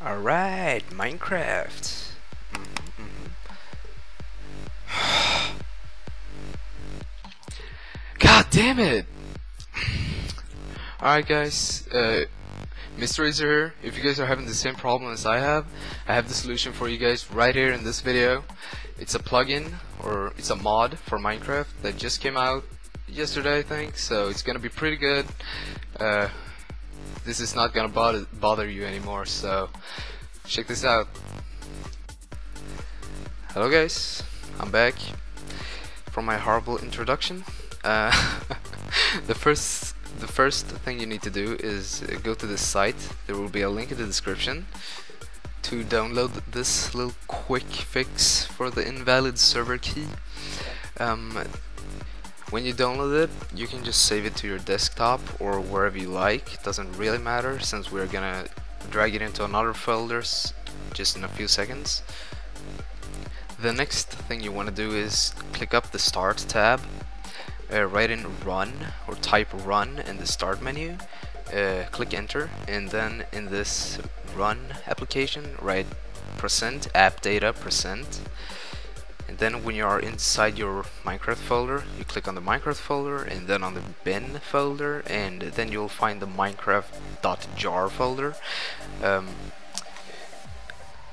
Alright, Minecraft. God damn it! Alright guys, uh. Razor here. If you guys are having the same problem as I have, I have the solution for you guys right here in this video. It's a plugin, or it's a mod for Minecraft that just came out yesterday I think, so it's gonna be pretty good. Uh, this is not gonna bother, bother you anymore so check this out. Hello guys. I'm back from my horrible introduction. Uh, the first the first thing you need to do is go to this site. There will be a link in the description to download this little quick fix for the invalid server key. Um, when you download it, you can just save it to your desktop or wherever you like. It doesn't really matter since we're gonna drag it into another folder just in a few seconds. The next thing you want to do is click up the Start tab, uh, write in Run or type Run in the Start menu, uh, click Enter, and then in this Run application write percent app data percent and then when you are inside your Minecraft folder you click on the Minecraft folder and then on the bin folder and then you'll find the minecraft.jar folder. Um,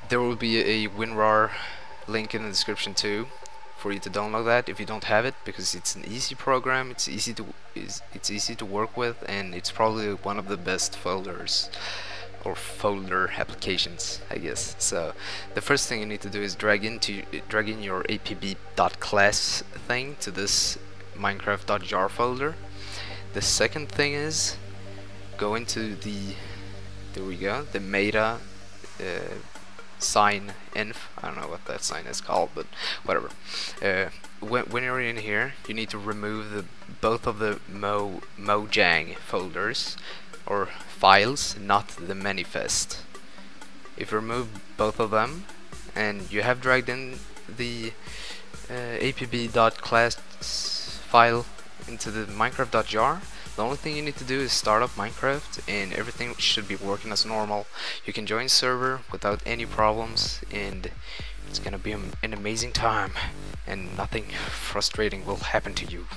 there will be a WinRAR link in the description too for you to download that if you don't have it because it's an easy program it's easy to it's, it's easy to work with and it's probably one of the best folders or folder applications I guess. So the first thing you need to do is drag into drag in your apb.class thing to this minecraft.jar folder. The second thing is go into the there we go the meta uh, sign inf I don't know what that sign is called but whatever. Uh, when, when you're in here you need to remove the both of the mo mojang folders or files, not the manifest. If you remove both of them and you have dragged in the uh, apb.class file into the minecraft.jar, the only thing you need to do is start up Minecraft and everything should be working as normal. You can join server without any problems and it's gonna be an amazing time and nothing frustrating will happen to you.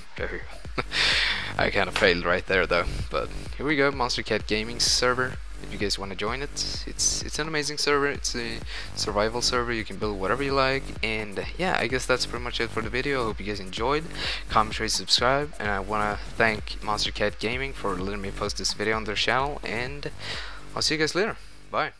I kind of failed right there though, but here we go, Monstercat Gaming server. If you guys want to join it, it's it's an amazing server. It's a survival server. You can build whatever you like, and yeah, I guess that's pretty much it for the video. I hope you guys enjoyed. Comment, share, subscribe, and I want to thank Monstercat Gaming for letting me post this video on their channel. And I'll see you guys later. Bye.